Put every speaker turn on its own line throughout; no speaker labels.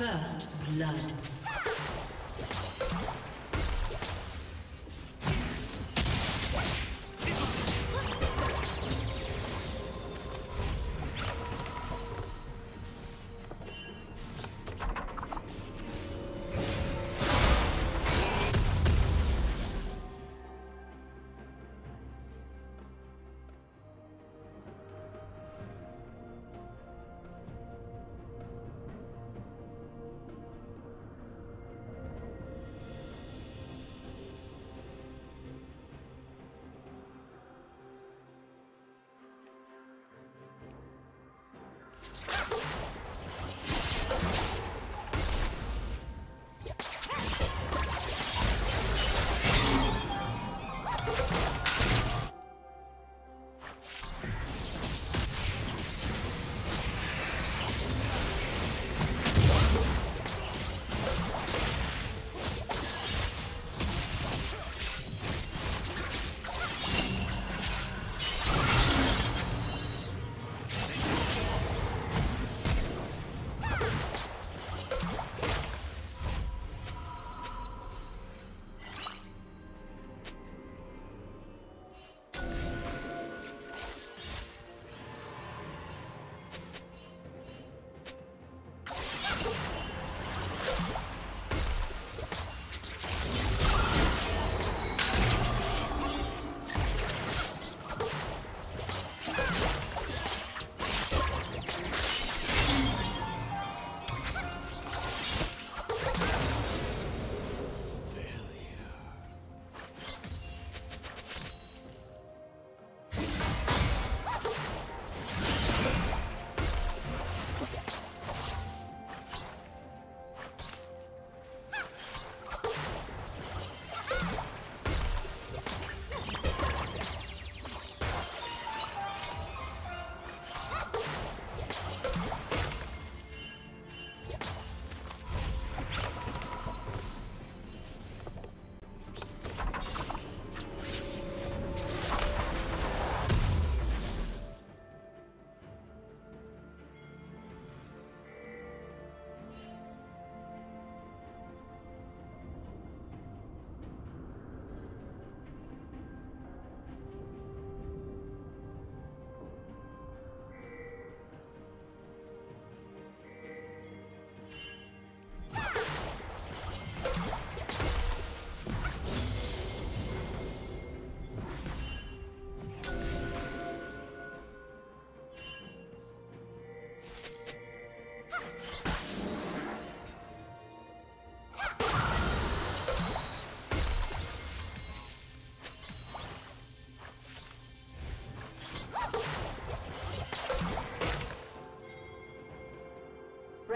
First blood.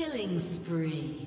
Killing spree.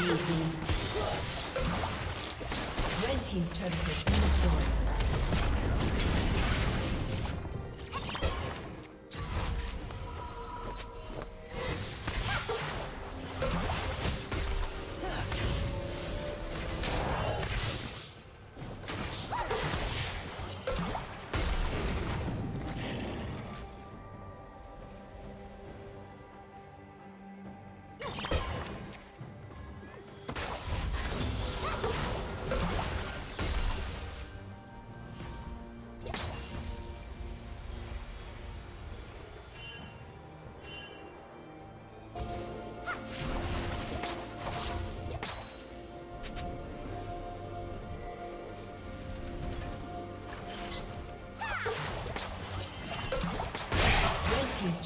Dominating.